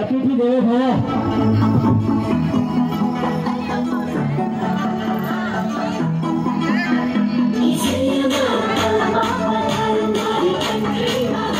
अतिथि देवो भव। Thank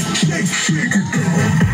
shake, shake it down.